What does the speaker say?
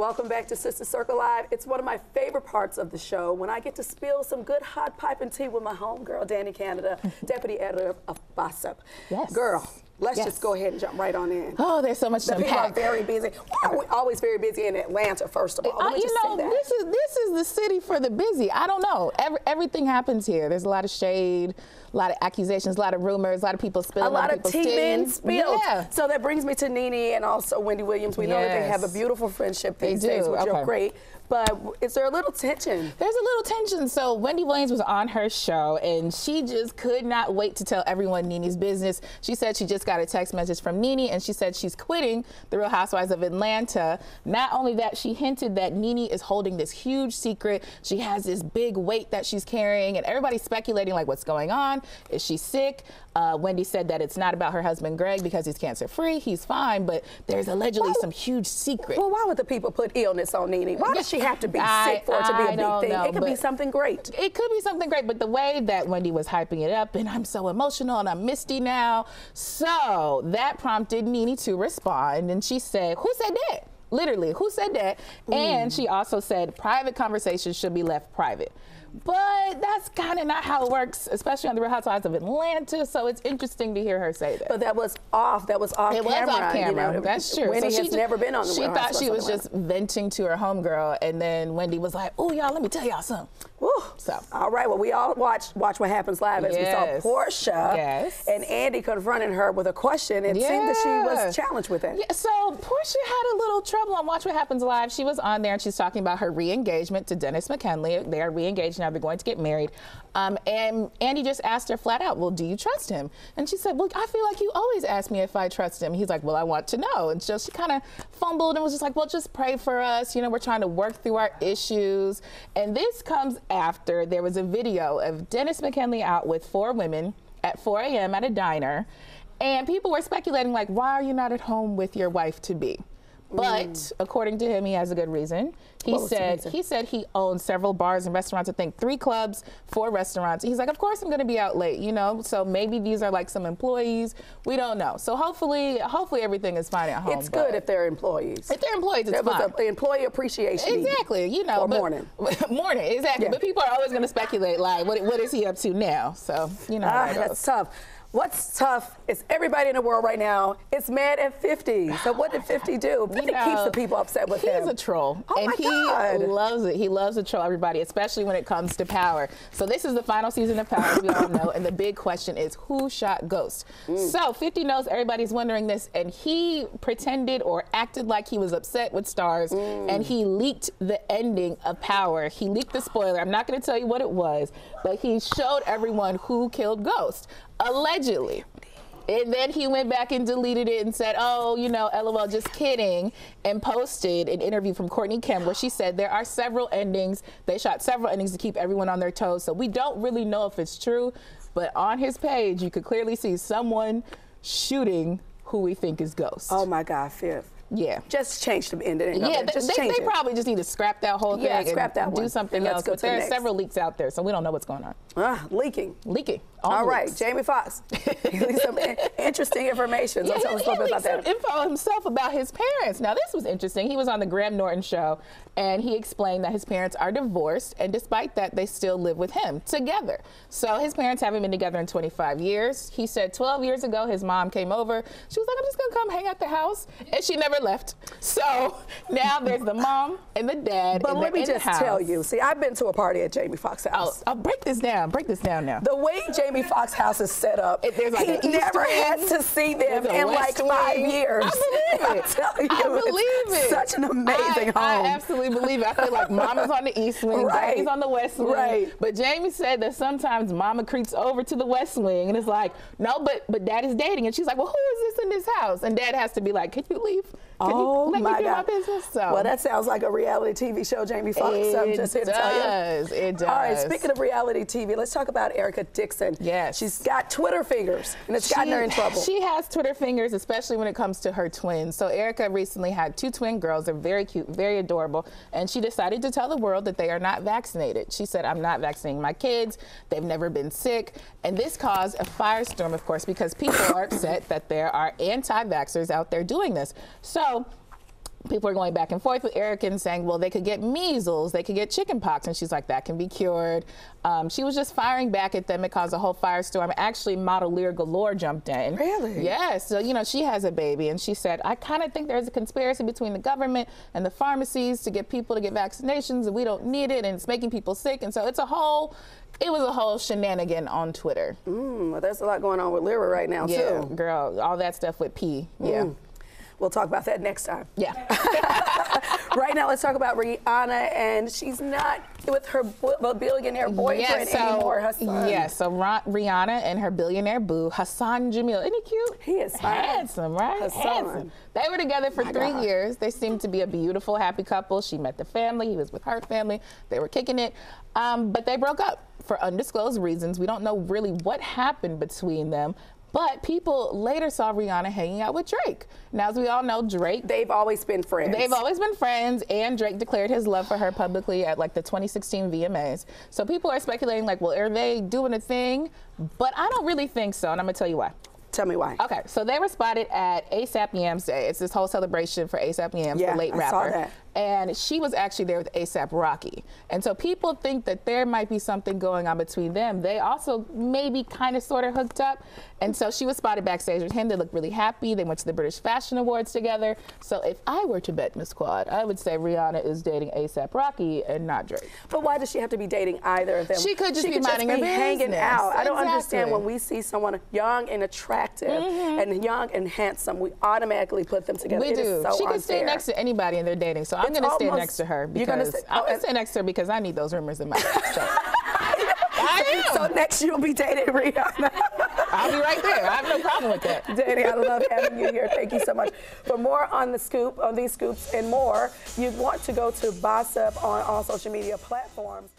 Welcome back to Sister Circle Live. It's one of my favorite parts of the show when I get to spill some good hot pipe and tea with my homegirl, Dani Canada, deputy editor of Bossip. Yes. Girl, let's Yes. just go ahead and jump right on in. Oh, there's so much The to people are very busy. Why are we always very busy in Atlanta, first of all? Let Uh, me you just know, say that. this is this is the city for the busy. I don't know. Every, everything happens here. There's a lot of shade, a lot of accusations, a lot of rumors, a lot of people spilling. a lot of tea spilled. Yeah. So that brings me to Nene and also Wendy Williams. We know that they have a beautiful friendship They these days, which are great. But is there a little tension? There's a little tension. So Wendy Williams was on her show, and she just could not wait to tell everyone Nene's business. She said she just got a text message from Nene, and she said she's quitting the Real Housewives of Atlanta. Not only that, she hinted that Nene is holding this huge secret. She has this big weight that she's carrying, and everybody's speculating like, what's going on? Is she sick? Uh, Wendy said that it's not about her husband Greg because he's cancer free. He's fine, but there's allegedly some huge secret. Well, why would the people put illness on Nene? Why does she have to be I- sick for it to be a I big thing? know, it could be something great. It could be something great, but the way that Wendy was hyping it up, and I'm so emotional and I'm misty now. So that prompted Nene to respond, and she said, Who said that? Literally, who said that? And she also said, Private conversations should be left private. But that's kind of not how it works, especially on the Real Housewives of Atlanta. So it's interesting to hear her say that. But that was off. That was off It was off camera. You know, That's true. Wendy So has just- never been on the She Real thought Housewives she was just venting to her homegirl, and then Wendy was like, "Oh, y'all, let me tell y'all something." Woo. So. All right. Well, we all watch watch what happens live as Yes. we saw Porsha Yes. and Andy confronting her with a question. It seemed that she was challenged with it. Yeah, so Porsha had a little trouble on Watch What Happens Live. She was on there and she's talking about her re-engagement to Dennis McKinley. They are re-engaged now. They're going to get married. Um, and Andy just asked her flat out, "Well, do you trust him?" And she said, "Well, I feel like you always ask me if I trust him." He's like, "Well, I want to know." And so she kind of fumbled and was just like, "Well, just pray for us. You know, we're trying to work through our issues." And this comes after there was a video of Dennis McKinley out with four women at 4 a.m. at a diner. And people were speculating, like, why are you not at home with your wife to be? But according to him, he has a good reason. He Mm. What was the said reason? he said he owns several bars and restaurants. I think three clubs, four restaurants. He's like, of course I'm going to be out late, you know. So maybe these are like some employees. We don't know. So hopefully, hopefully everything is fine at home. It's good if they're employees. if they're employees, it's There was fine. an employee appreciation. Exactly, you know. Or but- morning. morning, exactly. Yeah. But people are always going to speculate, like, what, what is he up to now? So, you know. Ah, that's tough. What's tough is everybody in the world right now is mad at 50. So what did 50 do? 50 keeps know, the people upset with him. he's a troll. Oh and he God. loves it. He loves to troll everybody, especially when it comes to power. So this is the final season of Power, as we all know. And the big question is who shot Ghost? Mm. So 50 knows everybody's wondering this, and he pretended or acted like he was upset with stars, Mm. and he leaked the ending of Power. He leaked the spoiler. I'm not going to tell you what it was, but he showed everyone who killed Ghost, allegedly. And then he went back and deleted it and said, oh, you know, LOL, just kidding, and posted an interview from Courtney Kemp where she said there are several endings. They shot several endings to keep everyone on their toes. So we don't really know if it's true, but on his page, you could clearly see someone shooting who we think is Ghost. Oh my God, Fifth. Yeah. Just change the ending. Yeah, they, they, they probably just need to scrap that whole thing Yeah, and scrap that do one. something And else. go But to the there are next. several leaks out there, so we don't know what's going on. Ah, leaking. Leaking. All right, leaks. Jamie Foxx. some interesting information. So Yeah, tell us a he, little bit he about that. info himself about his parents. Now, this was interesting. He was on the Graham Norton show, and he explained that his parents are divorced, and despite that, they still live with him together. So his parents haven't been together in 25 years. He said 12 years ago, his mom came over. She was like, "I'm just gonna come hang out the house," and she never left. So now there's the mom and the dad. But and let me just tell you. See, I've been to a party at Jamie Foxx's Oh, house. I'll break this down. Break this down now. The way Jamie Foxx house is set up, It- there's like he an never wing, had to see them in like west five years. I believe it. I'm you, I believe it. Such an amazing I, home. I absolutely believe it. I feel like Mama's on the east wing, Right. Daddy's on the west wing. Right. But Jamie said that sometimes Mama creeps over to the west wing, and it's like, no, but but Dad is dating, and she's like, well, who is this in this house? And Dad has to be like, can you leave? Can oh you let my me do God. my business? So. Well, that sounds like a reality TV show, Jamie Foxx. so I'm just here to tell you. does. It does. All right, speaking of reality TV, let's talk about Erica Dixon. Yes. She's got Twitter fingers, and it's gotten her in trouble. She has Twitter fingers, especially when it comes to her twins. So Erica recently had two twin girls. They're very cute, very adorable. And she decided to tell the world that they are not vaccinated. She said, I'm not vaccinating my kids. They've never been sick. And this caused a firestorm, of course, because people are upset that there are anti-vaxxers out there doing this. So people are going back and forth with Erica and saying, well, they could get measles, they could get chickenpox. And she's like, that can be cured. Um, she was just firing back at them. It caused a whole firestorm. Actually, model Lira Galore jumped in. Really? Yes. So, you know, she has a baby. And she said, I kind of think there's a conspiracy between the government and the pharmacies to get people to get vaccinations, and we don't need it, and it's making people sick. And so it's a whole, it was a whole shenanigan on Twitter. Mm, well, there's a lot going on with Lira right now, Yeah, too. girl, all that stuff with P. Yeah. We'll talk about that next time. Yeah. right now, let's talk about Rihanna, and she's not with her billionaire boyfriend anymore. Hassan. Yes, so Ra- Rihanna and her billionaire boo, Hassan Jameel. Isn't he cute? He is fine. handsome, right? Hassan. Handsome. They were together for My three God. years. They seemed to be a beautiful, happy couple. She met the family. He was with her family. They were kicking it. Um, but they broke up for undisclosed reasons. We don't know really what happened between them. But people later saw Rihanna hanging out with Drake. Now, as we all know, Drake They've always been friends. They've always been friends, and Drake declared his love for her publicly at like the 2016 VMAs. So people are speculating, like, well, are they doing a thing? But I don't really think so, and I'm gonna tell you why. Tell me why. Okay, so they were spotted at ASAP Yams Day. It's this whole celebration for ASAP Yams, Yeah, the late rapper. I saw that. And she was actually there with ASAP Rocky. And so people think that there might be something going on between them. They also maybe kind of sort of hooked up. And so she was spotted backstage with him. They looked really happy. They went to the British Fashion Awards together. So if I were to bet Miss Quad, I would say Rihanna is dating ASAP Rocky and not Drake. But why does she have to be dating either of them? She could just she be could minding her hanging business. out. I don't understand when we see someone young and attractive mm-hmm. and young and handsome, we automatically put them together. We It do. so she could stay next to anybody and they're dating. So I'm going to stay almost- next to her because stay- I'm oh, going to stay next to her because I need those rumors in my life. So. I am. So next you'll be dating Rihanna. I'll be right there. I have no problem with that. Dani, I love having you here. Thank you so much. For more on the scoop, on these scoops and more, you want to go to Bossip on all social media platforms.